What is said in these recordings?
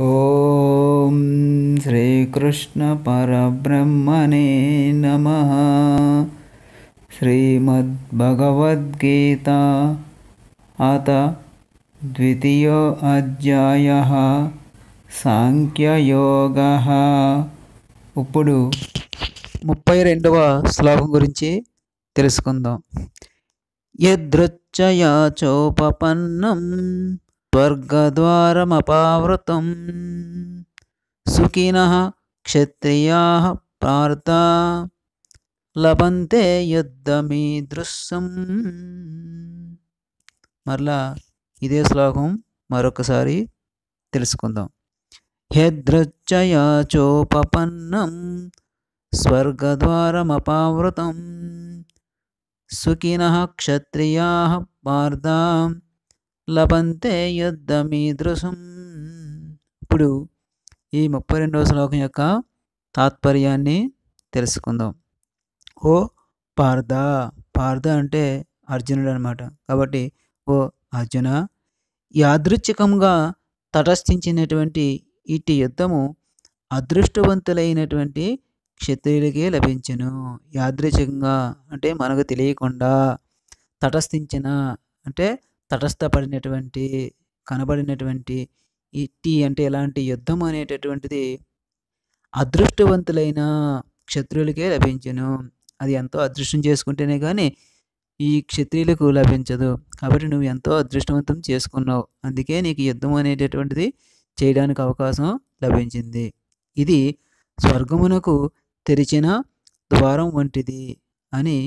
ఓం శ్రీకృష్ణ పరబ్రహ్మణే నమ. శ్రీమద్భగవద్గీత అత ద్వితీయో అధ్యాయ. సాంఖ్యయోగ. ఇప్పుడు ముప్పై రెండవ శ్లోకం గురించి తెలుసుకుందాం. యదృచ్చయా చోపపన్నం స్వర్గద్వారమపావృతం సుఖిన క్షత్రియా పార్థ లభంతే యుద్ధమీదృశం మరలా ఇదే శ్లోకం మరొకసారి తెలుసుకుందాం. యదృచ్చయా చోపపన్నం స్వర్గద్వారమపావృతం. సుఖిన క్షత్రియా పార్థ లభంతే యుద్ధమీదృశం. ఇప్పుడు ఈ ముప్పై రెండవ శ్లోకం యొక్క తాత్పర్యాన్ని తెలుసుకుందాం. ఓ పార్థ పార్థ అంటే అర్జునుడు అనమాట కాబట్టి ఓ అర్జున యాదృచ్ఛికంగా తటస్థించినటువంటి ఇటు యుద్ధము అదృష్టవంతులైనటువంటి క్షత్రియులకే లభించును. యాదృచ్ఛికంగా అంటే మనకు తెలియకుండా తటస్థించిన అంటే తటస్థపడినటువంటి కనబడినటువంటి ఇట్టి అంటే ఎలాంటి యుద్ధం అనేటటువంటిది అదృష్టవంతులైన క్షత్రియులకే లభించను. అది ఎంతో అదృష్టం చేసుకుంటేనే కానీ ఈ క్షత్రియులకు లభించదు. కాబట్టి నువ్వు ఎంతో అదృష్టవంతం చేసుకున్నావు. అందుకే నీకు యుద్ధం అనేటటువంటిది చేయడానికి అవకాశం లభించింది. ఇది స్వర్గమునకు తెరిచిన ద్వారం వంటిది అని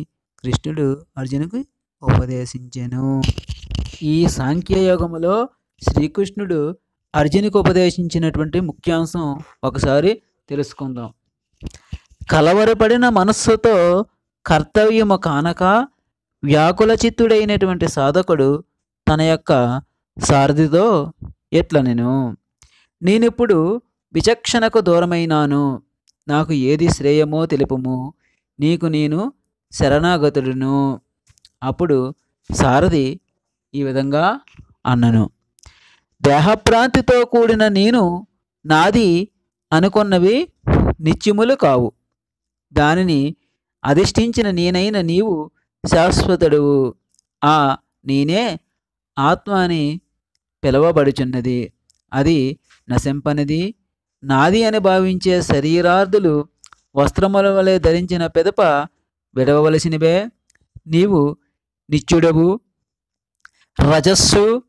కృష్ణుడు అర్జునుకు ఉపదేశించెను. ఈ సాంఖ్యయోగములో శ్రీకృష్ణుడు అర్జునికి ఉపదేశించినటువంటి ముఖ్యాంశం ఒకసారి తెలుసుకుందాం. కలవరపడిన మనస్సుతో కర్తవ్యము కానక వ్యాకుల చిత్తుడైనటువంటి సాధకుడు తన యొక్క సారథితో ఎట్ల నేను నేనిప్పుడు విచక్షణకు దూరమైనాను. నాకు ఏది శ్రేయమో తెలుపుము. నీకు నేను శరణాగతుడును. అప్పుడు సారథి ఈ విధంగా అన్నను. దేహభ్రాంతితో కూడిన నేను నాది అనుకున్నవి నిత్యములు కావు. దానిని అధిష్ఠించిన నేనైన నీవు శాశ్వతుడువు. ఆ నేనే ఆత్మ అని పిలువబడుచున్నది. అది నశింపనిది. నాది అని భావించే శరీరార్థులు వస్త్రముల వలె ధరించిన పెదప విడవవలసినవే. నీవు నిత్యుడవు. రజస్సు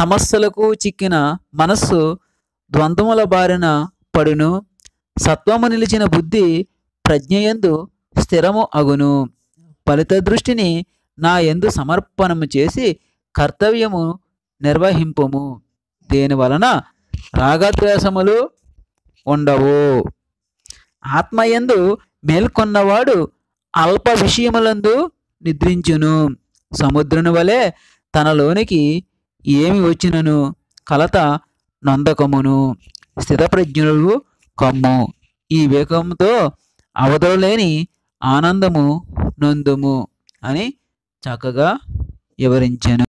తమస్సులకు చిక్కిన మనస్సు ద్వంద్వముల బారిన పడును. సత్వము నిలిచిన బుద్ధి ప్రజ్ఞయందు స్థిరము అగును. ఫలిత దృష్టిని నా ఎందు సమర్పణము చేసి కర్తవ్యము నిర్వహింపుము. దేని వలన రాగద్వేషములు ఉండవు. ఆత్మయందు మేల్కొన్నవాడు అల్ప విషయములందు నిద్రించును. సముద్రుని వలె తనలోనికి ఏమి వచ్చినను కలత నందకమును. స్థితప్రజ్ఞులు కమ్ము. ఈ వేగంతో అవధులేని ఆనందము నందుము అని చక్కగా వివరించాను.